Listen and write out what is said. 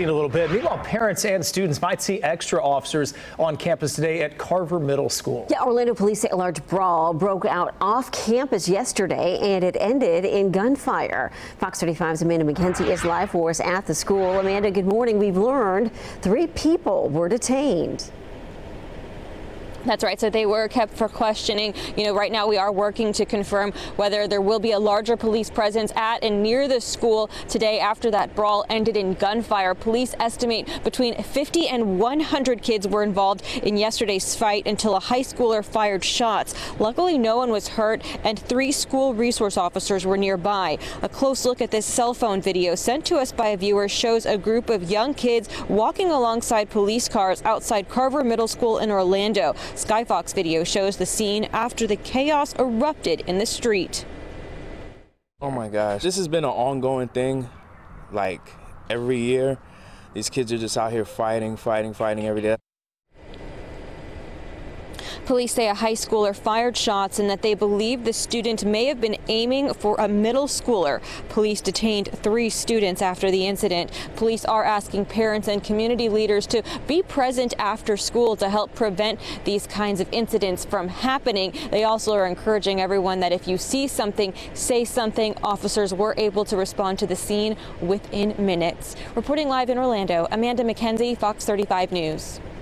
A little bit. Meanwhile, parents and students might see extra officers on campus today at Carver Middle School. Yeah, Orlando police say a large brawl broke out off campus yesterday and it ended in gunfire. Fox 35's Amanda McKenzie is live for us at the school. Amanda, good morning. We've learned three people were detained. That's right. So they were kept for questioning. You know, right now we are working to confirm whether there will be a larger police presence at and near the school today after that brawl ended in gunfire. Police estimate between 50 and 100 kids were involved in yesterday's fight until a high schooler fired shots. Luckily, no one was hurt and three school resource officers were nearby. A close look at this cell phone video sent to us by a viewer shows a group of young kids walking alongside police cars outside Carver Middle School in Orlando. Skyfox video shows the scene after the chaos erupted in the street. Oh my gosh, this has been an ongoing thing, like every year. These kids are just out here fighting, fighting, fighting every day. Police say a high schooler fired shots and that they believe the student may have been aiming for a middle schooler. Police detained three students after the incident. Police are asking parents and community leaders to be present after school to help prevent these kinds of incidents from happening. They also are encouraging everyone that if you see something, say something. Officers were able to respond to the scene within minutes. Reporting live in Orlando, Amanda McKenzie, Fox 35 News.